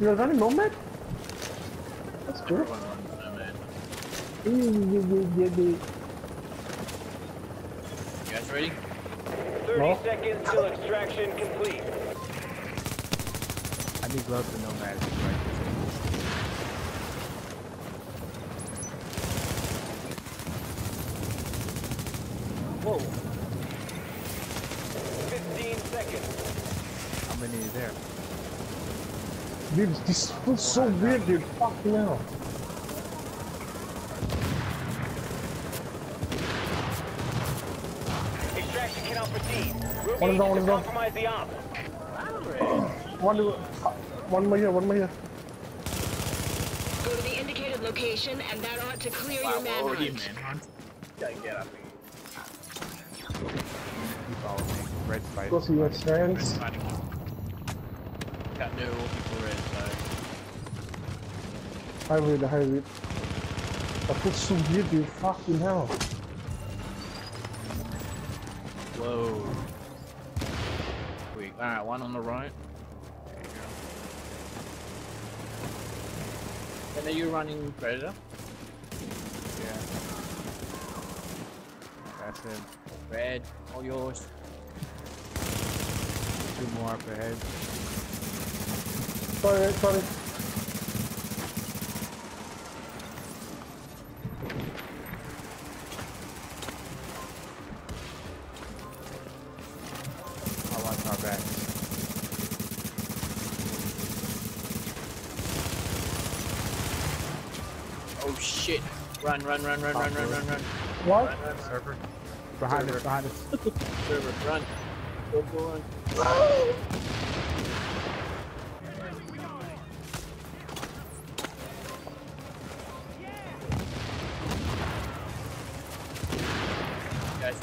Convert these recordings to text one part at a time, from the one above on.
You're running nomad? That's true. Everyone runs nomad. You You guys ready? 30 No. seconds till extraction complete. I need gloves for nomads. Right? Whoa. 15 seconds. How many is there? Dude, this feels so weird, dude. Fuck now. Extraction cannot proceed. One is down, one is down. compromise the op. One, one more here, one more here. Go to the indicated location, and that ought to clear Wow, your we're already manhunt. manhunt. Gotta get up here. You follow me. Red spider. Go see your friends. Fighting. Got no people red, so. High read, high read. That feels so weird, dude. Fucking hell. Whoa. Quick. Alright, one on the right. There you go. And are you running Predator? Yeah. That's it. Red, all yours. Two more up ahead. Sorry, sorry. Oh shit. Run, run, run, run, run, run, run, run. What? Run, run, Server. Behind us, behind us. Server, run. Go, go, run. Guys,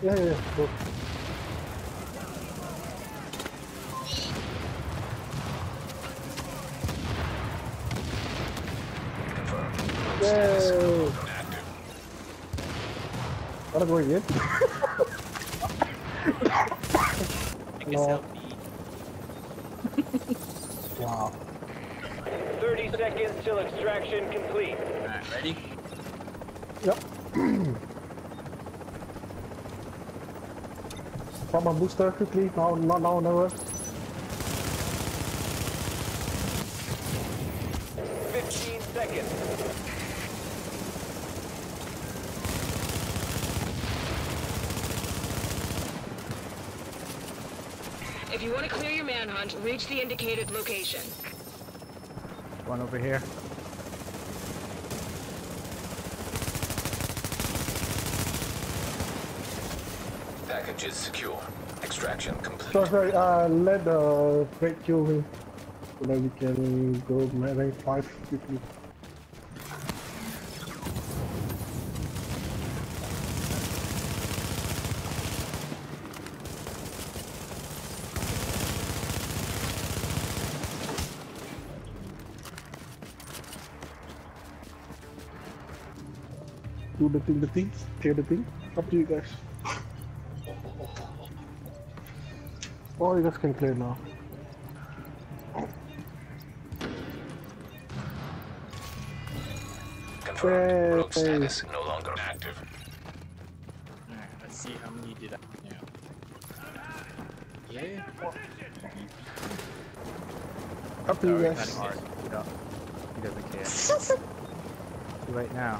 Yeah, yeah, yeah. Go. Wanna go again? take No. a. Wow. 30 seconds till extraction complete. Alright, ready? Yep. Pop my booster quickly. Now, not now, never. 15 seconds. If you want to clear your manhunt, reach the indicated location. One over here. Package is secure. Extraction complete. So sorry, uh, let the break kill me. So that we can go my rank 5 quickly. Do the thing, the thing, clear the thing. Up to you guys. Oh, you guys can clear now. Confirmed. Rogue Yay. status no longer active. Alright, let's see how many did I now. Yeah. Up to you guys. cutting Hard. He don't- He doesn't care. Too late now.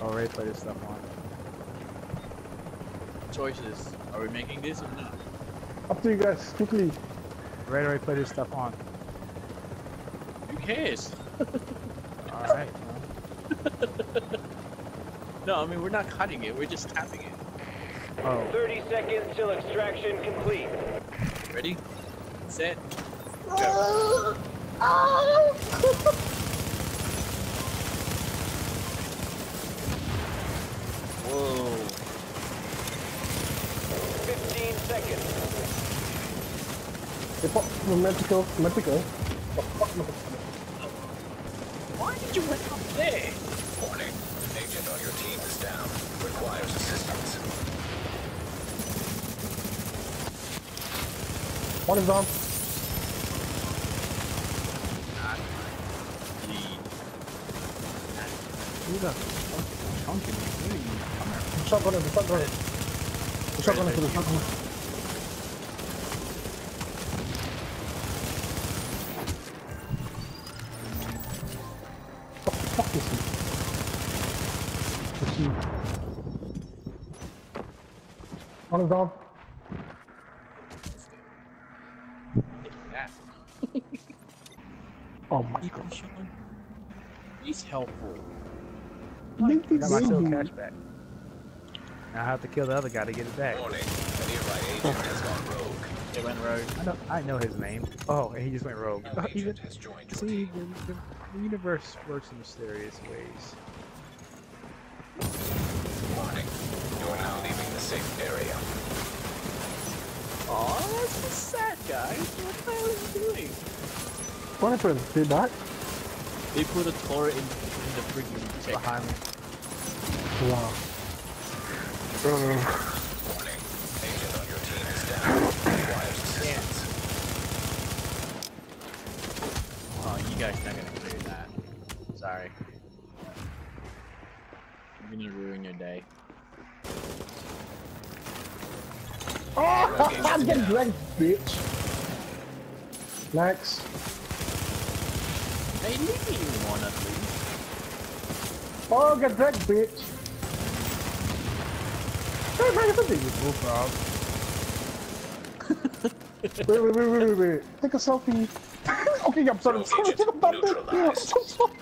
Already put his stuff on. Choices. Are we making this or not? Up to you guys, quickly. Red already put his stuff on. Who cares? Alright. No, I mean we're not cutting it, we're just tapping it. Oh, 30 seconds till extraction complete. Ready? Set. Go. Ah! fuck my? The fuck my Why did you went up there? Warning, agent on your team is down. Requires assistance. One is down. Who the fuck is are you? Shotgun, shotgun. Shotgun, shotgun. One is down. Oh my Keep god. He's helpful. Ding, ding, Got my soul cash back. Now I have to kill the other guy to get it back. Warning. A nearby agent oh. has gone rogue. They went rogue. I know, I know his name. Oh, and he just went rogue. An uh, Even, agent has joined see, the, the, the universe works in mysterious ways. Safe area. Oh, that's just sad, guy. What the hell is he doing? What happened? Did that? They put a turret in, in the freaking check. Behind me. Wow. Uh, Warning. Agent on your team is down. Requires assistance. Oh, you guys not gonna clear that. Sorry. I'm gonna ruin your day. Oh, I'm getting dragged, bitch. Max. Hey, leave me one at least. Oh, get dragged, bitch. Hey, man, what did you do, Wait, wait, wait, wait, wait, wait. Take a selfie. okay, I'm sorry. I'm sorry. I'm. So sorry.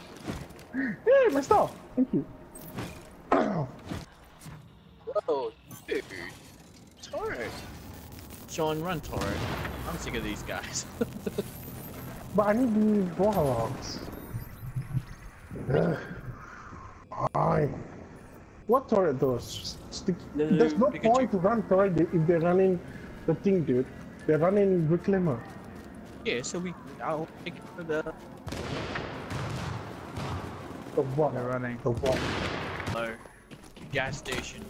Hey, my stuff. Thank you. Whoa, oh, dude. Turret. Sean, run turret. I'm sick of these guys. But I need the warlocks. Why? What turret does? Stick. No, no, There's no Pikachu. point to run turret if they're running the thing, dude. They're running Reclaimer. yeah, so we. I'll take it for the. The what? They're running. The what? Uh, gas station.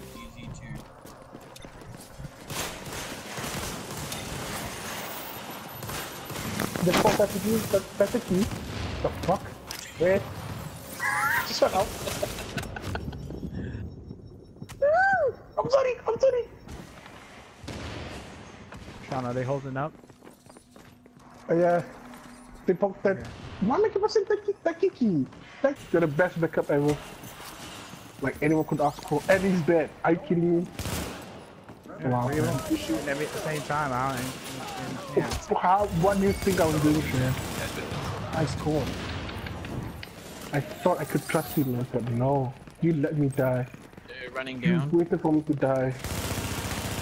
Easy to. The fuck that's the key? That, that's the key? The fuck? Wait. Shut up. I'm sorry, I'm sorry. Sean, are they holding up? Uh, yeah. They poked that. Why make it person that that key? That you're the best backup ever. Like anyone could ask for. And he's dead. Are you kidding me? Wow. Three of them shooting at me at the same time. I don't understand. How? What do you think I was doing, man? I scored. I thought I could trust you, man, but no. You let me die. They're running You waited for me to die.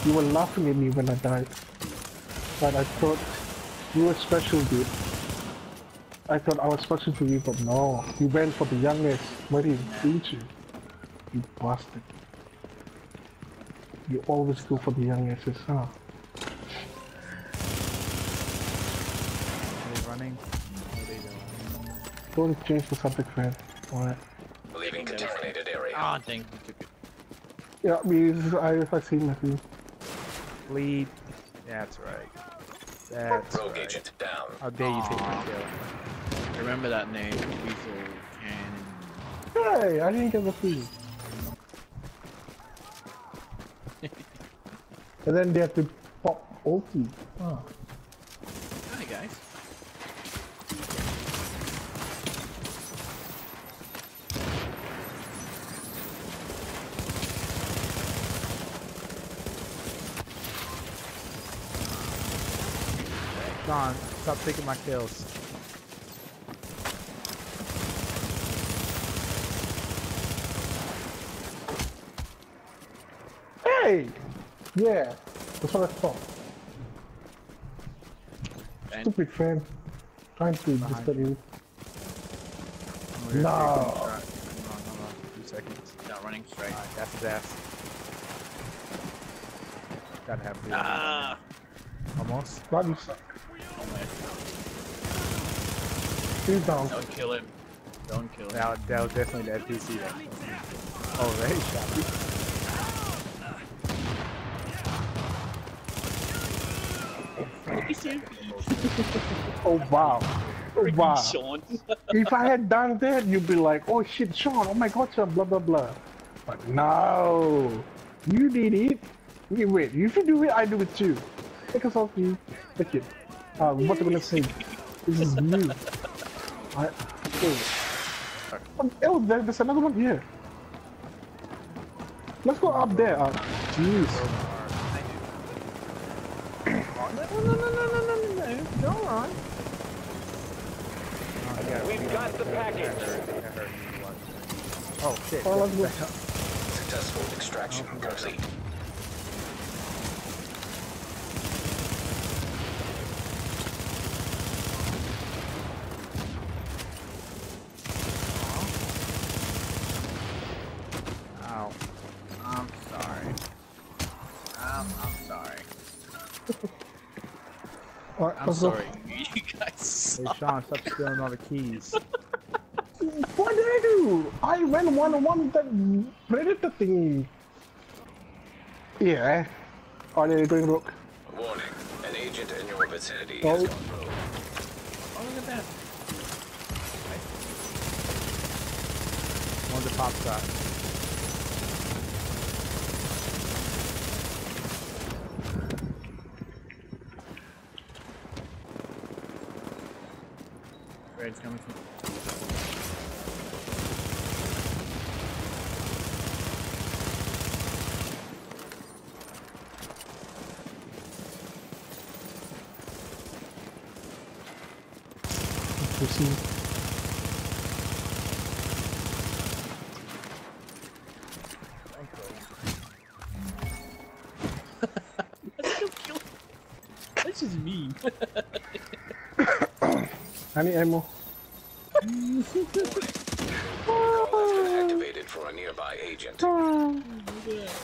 You were laughing at me when I died. But I thought you were special, dude. I thought I was special to you, but no. You went for the youngest. What didn't you? You bastard. You always go for the youngest, huh? Are they running? Are they doing? Don't change the subject, friend. Alright. Leaving contaminated area. Ah, dang, we took it. Yeah, me, I, I see Matthew. Lead. That's right. That's Rogue right. agent down. How dare you take my kill? Remember that name, Weasel Cannon. Hey, I didn't get the free. And then they have to pop ulti. Oh. Hi, guys. Sean, stop taking my kills. Hey! Yeah, that's what I thought. Ben, Stupid friend. Trying to Behind disturb you. I'm No. take. Hold on, hold on. Two seconds. not running straight. Alright, that's his ass. Gotta have blue. Ah! Almost. God, you suck. Almost. He's down. Don't kill him. Don't kill him. That, that was definitely the NPC that. Oh, they shot me. Oh wow. Freaking Wow. Sean. if I had done that, you'd be like, oh shit, Sean, oh my god, Sean, blah blah blah. But no, you did it. Wait, wait, if you do it, I do it too. Take a selfie. Take it. Uh, what am I gonna say? This is you. I. Oh, oh there, there's another one here. Let's go up there. Uh, jeez. No, no, no, no, no, no, no, no. Go on. Oh, I got it. We've got the package. I heard, I heard you watching. Oh shit. Oh, let's. Successful extraction oh, complete. Ow. I'm sorry. I'm, I'm sorry. Alright, I'm let's go. sorry. You guys Hey. Sean, stop stealing all the keys. What did I do? I went one on one with that predator thingy. Yeah. Oh, they're going rogue. Warning, an agent in your vicinity Oh. has gone rogue. Oh, look at that. One of the top Red's coming from. Pussy. That's mean. I need ammo. Call has been activated for a nearby agent. Ah.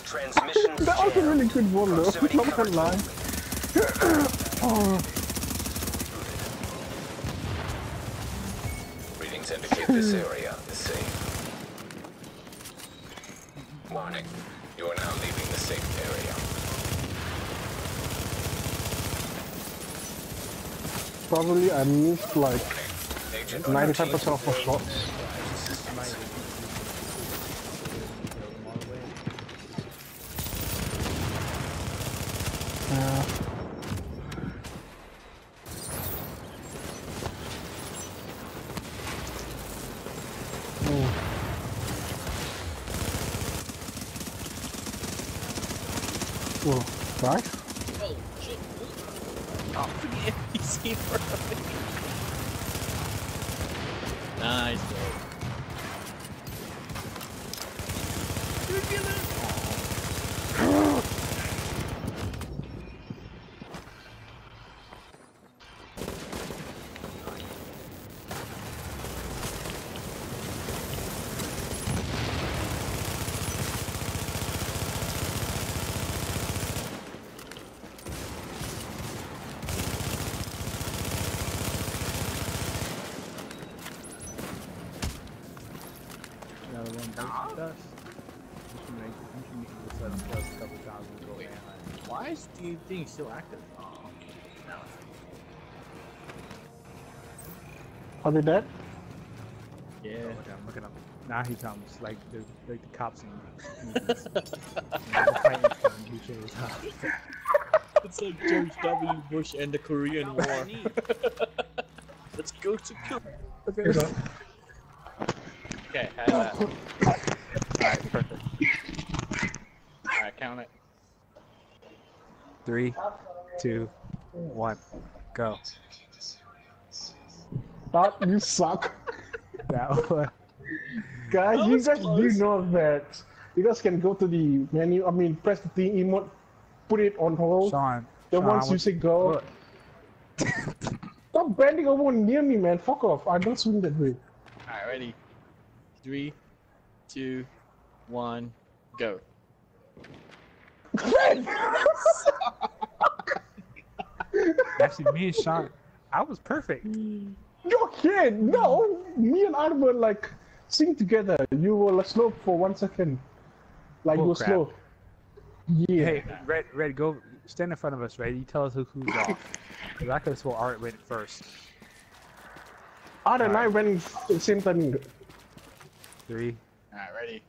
Transmission That was a really good one though. Proximity Not gonna coverage lie. oh, Readings indicate this area is safe. Warning, you are now leaving the safe area. Probably I missed like Agent on your 95% of my shots. Yeah. Oh. Whoa, right? Oh, shit. Oh, the NPC for Nice, bro. Dude, get it. Another one bites dust. You should make you should make this set up dust a couple times and go Wait. Man. Why is thing still active? Oh, now Are they dead? Yeah. Oh, look at him, look at him. Now he comes like the like the cops in movies. You know, the Titans come, he shows up. It's like George W. Bush and the Korean War. Let's go to kill. Look at him. Okay, have that. Alright, perfect. Alright, count it. Three, two, one, go. That you suck. That one. Guys, That you was guys do know that you guys can go to the menu, I mean press the thing emote, put it on hold. Sean. then Sean, once you say go, stop bending over near me, man. Fuck off. I don't swing that way. Alright, ready. Three, two, one, go. Actually, me and Sean, I was perfect. You're kid, no. Me and I were like sing together. You were like, slow for one second, like you oh, were crap. slow. Yeah. Hey, Red, Red, go stand in front of us, Red. You tell us who, who's off. Because I could have swore Art went first. Art and I went at the same time. Three. Alright, ready.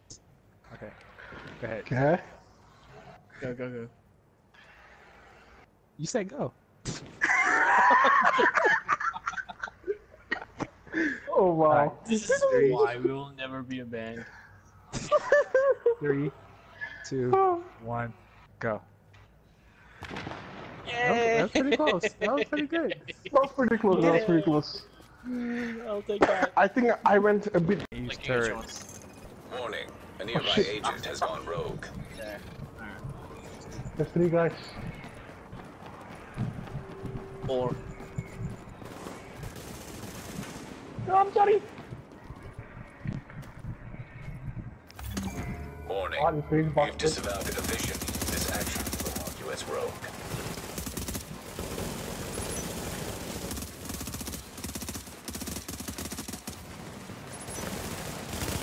Okay. Go ahead. Okay. Go, go, go. You said go. Oh wow. This is why we will never be a band. Three, two, one, go. That was, that was pretty close. That was pretty good. That was pretty close. That was pretty close. I'll take that. I think I went a bit. Use Like turrets. Warning. A nearby oh, shit. agent has gone rogue. Okay. There's three guys. Four. No, I'm sorry. Warning. Ah, this green You've disavowed the Division. This action will mark you as rogue.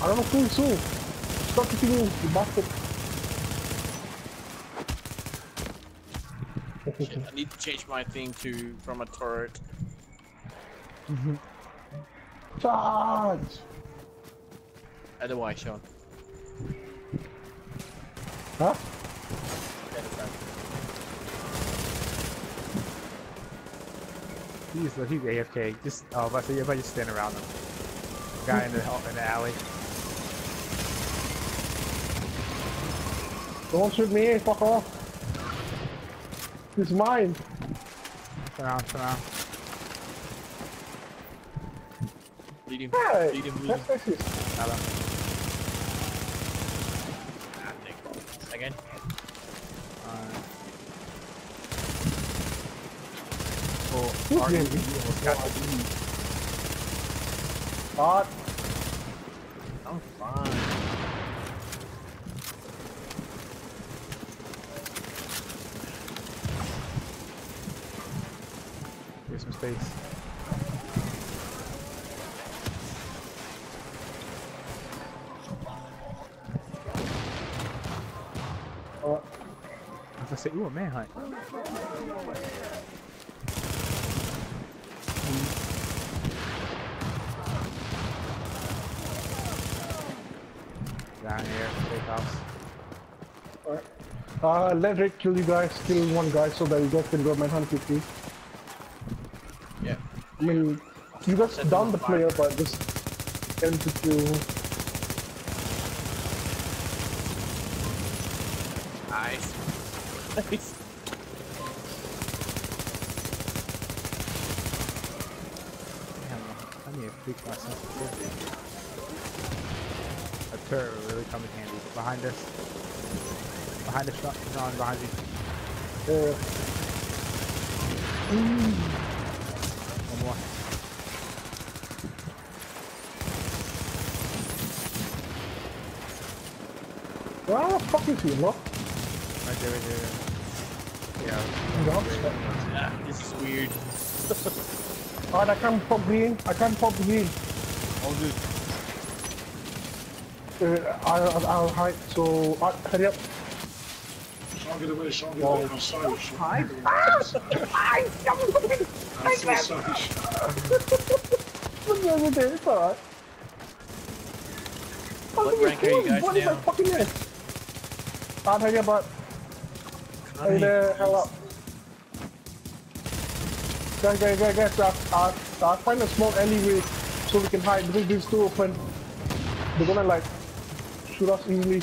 I don't know who is who. Stop hitting me, you bastard. Shit, I need to change my thing to from a turret. Mm-hmm. Charge! Otherwise, Sean. Huh? He's he's AFK. Just oh, but so everybody just stand around him. Guy in the in the alley. Don't shoot me, fuck off. It's mine. Turn around, turn around. Lead him. Hey, Lead him, lead him. Got him. Ah, thank you. Again. Alright. Oh, Who's uh, Art, getting almost got the lead. Art, I'm fine. Space. uh, I was gonna say, ooh, a manhunt. Down here, safe house. uh, let Rick kill you guys, kill one guy so that you guys can go manhunt quickly. Yeah. I mean, you guys Set them down the fire. player, but just get him to kill. Nice. Nice. Damn, I need to tweak my sensitivity. A turret will really come in handy. Behind us. Behind us, Sean, Sean, behind you. Uh, One more. Where the fuck is he, look? Right there, right there. Yeah. Ah, this is weird. Alright, I can't pop green. I can't pop green. All good. Uh, I'll, I'll hide. So, uh, hurry up. Can't get away, can't get away. I'm sorry. Hide. I'm so sorry. What's wrong with it? It's alright. What rank are you guys What is my fucking head? Alright, hurry up, bud. Hurry the hell up. Guys, guys, guys, guys, uh, uh, uh, find a small alleyway so we can hide because these two open. They're gonna like shoot us easily.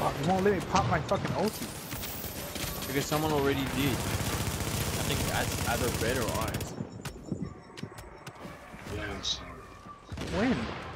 Fuck, it won't let me pop my fucking ulti. Because someone already did. I think that's either red or orange. Yeah, I'm sorry. When?